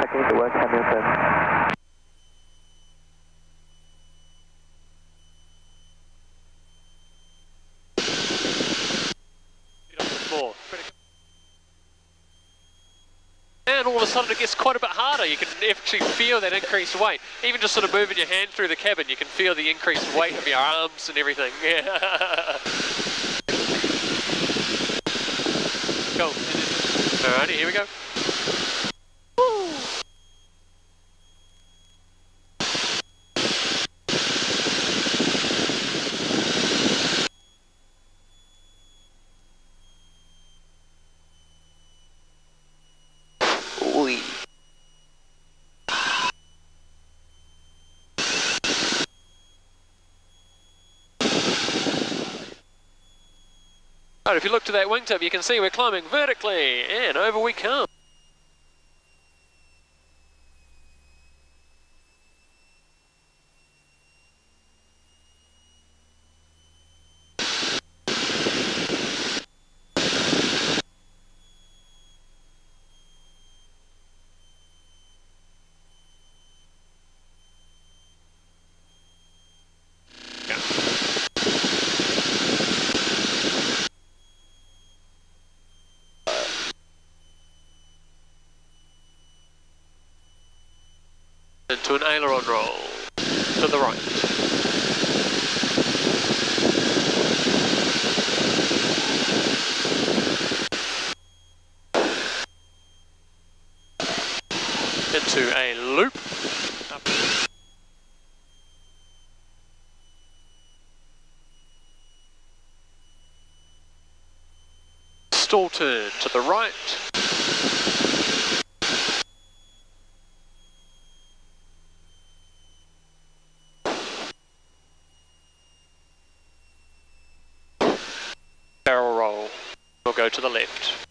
checking to West Hamilton. More. And all of a sudden it gets quite a bit harder. You can actually feel that increased weight. Even just sort of moving your hand through the cabin, you can feel the increased weight of your arms and everything. Yeah. Go. Alrighty, here we go. If you look to that wingtip, you can see we're climbing vertically, and over we come. Into an aileron roll. To the right. Into a loop. Up. To the right. We'll go to the left.